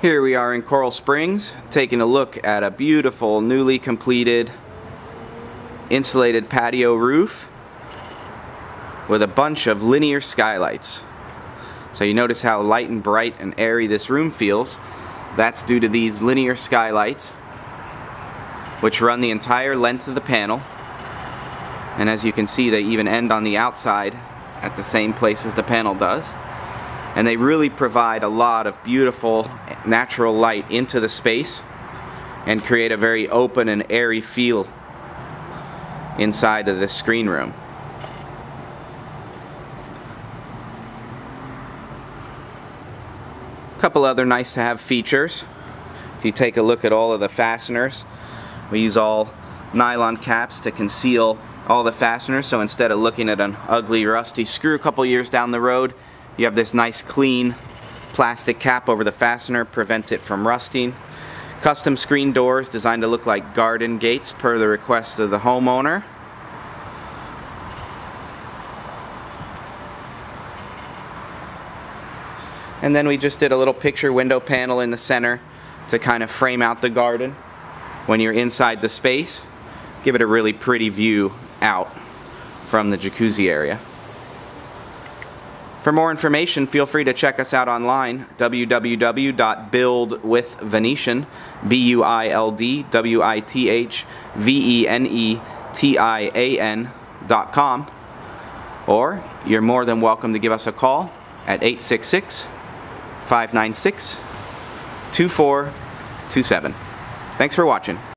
Here we are in Coral Springs taking a look at a beautiful newly completed insulated patio roof with a bunch of linear skylights. So you notice how light and bright and airy this room feels. That's due to these linear skylights which run the entire length of the panel and as you can see they even end on the outside at the same place as the panel does and they really provide a lot of beautiful natural light into the space and create a very open and airy feel inside of this screen room. A couple other nice to have features. If you take a look at all of the fasteners, we use all nylon caps to conceal all the fasteners so instead of looking at an ugly rusty screw a couple years down the road you have this nice clean plastic cap over the fastener, prevents it from rusting. Custom screen doors designed to look like garden gates per the request of the homeowner. And then we just did a little picture window panel in the center to kind of frame out the garden when you're inside the space. Give it a really pretty view out from the jacuzzi area. For more information, feel free to check us out online, www.buildwithvenetian, B-U-I-L-D-W-I-T-H-V-E-N-E-T-I-A-N dot com, or you're more than welcome to give us a call at 866-596-2427. Thanks for watching.